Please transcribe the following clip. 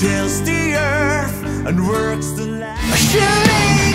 tills the earth and works the land.